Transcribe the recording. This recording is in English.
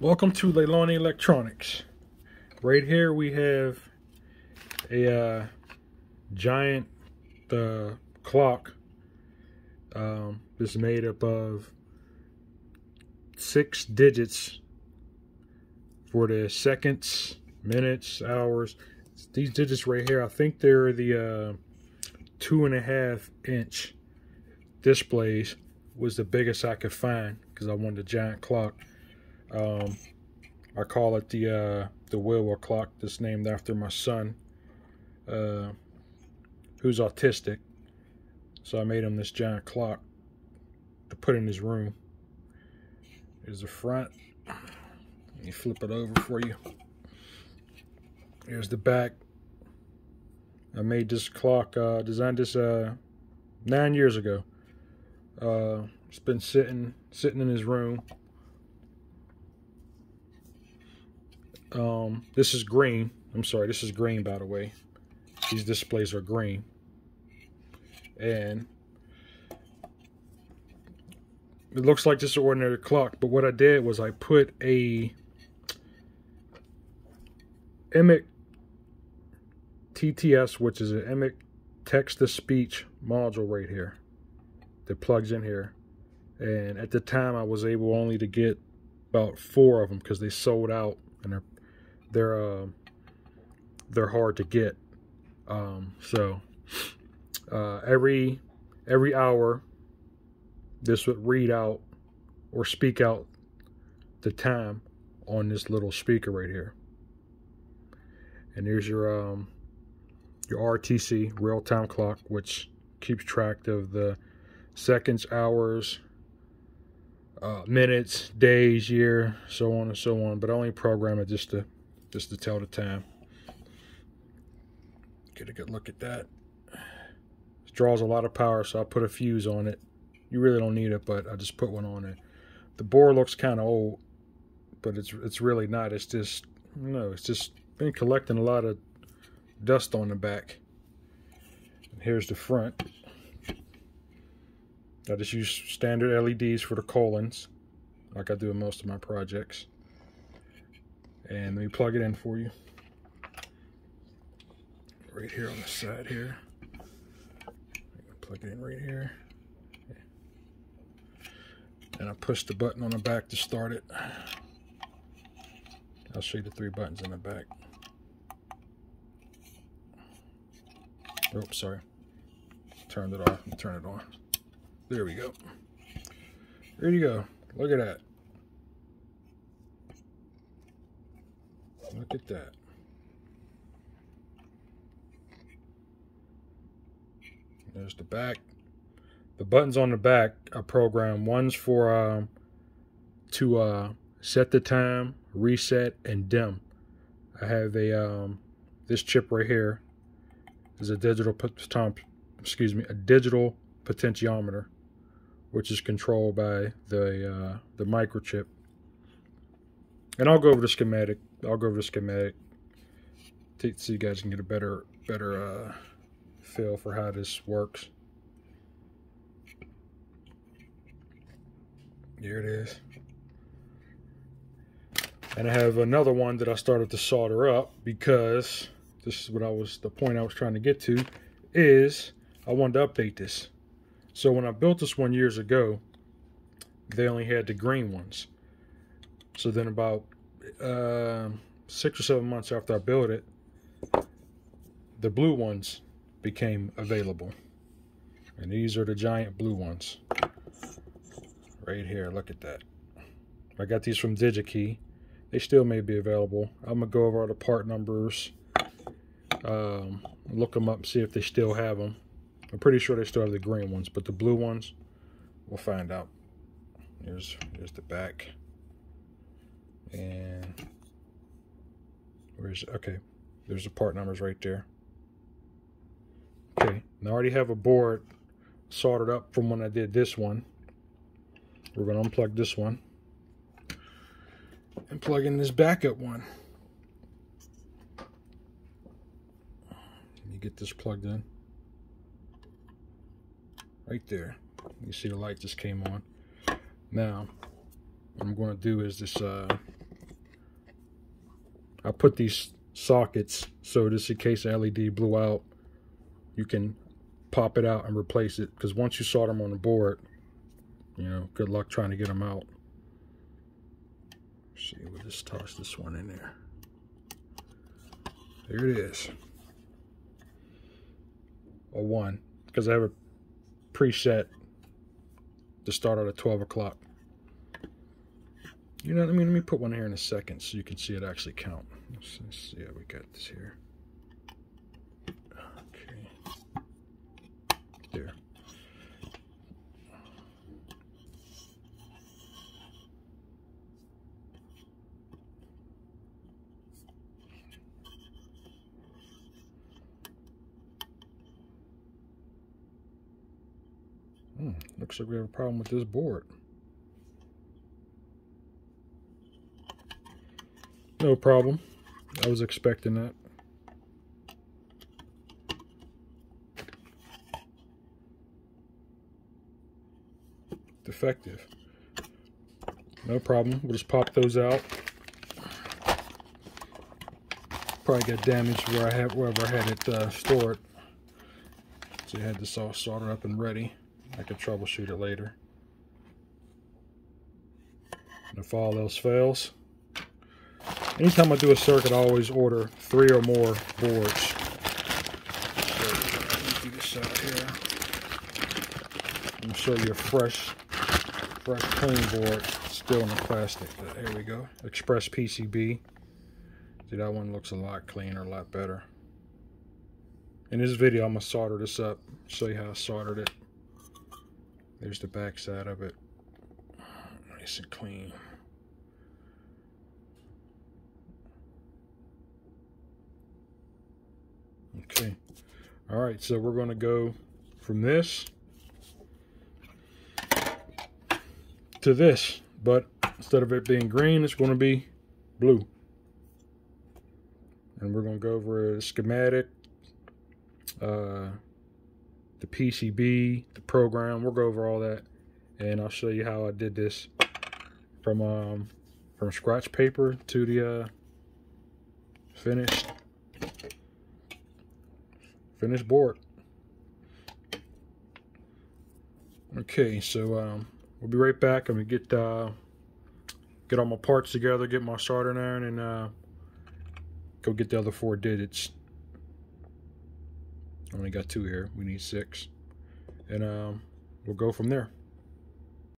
Welcome to Leilani Electronics. Right here we have a uh, giant uh, clock. Um, this is made up of six digits for the seconds, minutes, hours. These digits right here, I think they're the uh, two and a half inch displays was the biggest I could find because I wanted a giant clock. Um, I call it the uh, the Will-Will clock. That's named after my son, uh, who's autistic. So I made him this giant clock to put in his room. Here's the front. Let me flip it over for you. Here's the back. I made this clock, uh, designed this uh, nine years ago. Uh, it's been sitting sitting in his room. Um, this is green. I'm sorry, this is green, by the way. These displays are green. And it looks like just an ordinary clock, but what I did was I put a EMIC TTS, which is an EMIC text-to-speech module right here that plugs in here. And at the time, I was able only to get about four of them because they sold out and they're they're uh, they're hard to get. Um, so uh, every every hour, this would read out or speak out the time on this little speaker right here. And here's your um, your RTC real time clock, which keeps track of the seconds, hours, uh, minutes, days, year, so on and so on. But I only program it just to just to tell the time. Get a good look at that. It draws a lot of power, so I put a fuse on it. You really don't need it, but I just put one on it. The board looks kind of old, but it's it's really not. It's just no, it's just been collecting a lot of dust on the back. And here's the front. I just use standard LEDs for the colons, like I do in most of my projects. And let me plug it in for you. Right here on the side here. Plug it in right here. And I push the button on the back to start it. I'll show you the three buttons in the back. Oops, sorry. Turned it off and turn it on. There we go. There you go. Look at that. Look at that. There's the back. The buttons on the back are programmed. One's for um, to uh, set the time, reset, and dim. I have a um, this chip right here is a digital time, excuse me, a digital potentiometer, which is controlled by the uh, the microchip. And I'll go over the schematic. I'll go over the schematic so you guys can get a better better uh, feel for how this works. Here it is. And I have another one that I started to solder up because this is what I was, the point I was trying to get to, is I wanted to update this. So when I built this one years ago, they only had the green ones. So then about uh, six or seven months after I built it, the blue ones became available. And these are the giant blue ones. Right here, look at that. I got these from DigiKey. They still may be available. I'm going to go over all the part numbers, um, look them up, see if they still have them. I'm pretty sure they still have the green ones, but the blue ones, we'll find out. Here's, here's the back. And where's, okay, there's the part numbers right there. Okay, I already have a board soldered up from when I did this one. We're going to unplug this one and plug in this backup one. You get this plugged in right there. You see the light just came on. Now, what I'm going to do is this uh, I put these sockets so just in case the LED blew out, you can pop it out and replace it. Because once you solder them on the board, you know, good luck trying to get them out. Let's see, we'll just toss this one in there. There it is. A one, because I have a preset to start out at 12 o'clock. You know, let me let me put one here in a second so you can see it actually count. Let's, let's see how we got this here. Okay. There. Hmm, looks like we have a problem with this board. No problem. I was expecting that. Defective. No problem. We'll just pop those out. Probably got damaged where I have wherever I had it uh, stored. So I had this all soldered up and ready. I could troubleshoot it later. And if all else fails, anytime I do a circuit, I always order three or more boards. So, this out here. I'm gonna show you a fresh, fresh clean board, still in the plastic. But here we go. Express PCB. See, that one looks a lot cleaner, a lot better. In this video, I'm gonna solder this up, show you how I soldered it. There's the back side of it. Nice and clean. Okay. All right, so we're going to go from this to this, but instead of it being green, it's going to be blue. And we're going to go over a schematic, uh, the PCB, the program. We'll go over all that, and I'll show you how I did this from um, from scratch paper to the uh, finished finished board. Okay, so um, we'll be right back. I'm gonna get uh, get all my parts together, get my soldering iron, and uh, go get the other four digits. I only got two here. We need six, and um, we'll go from there.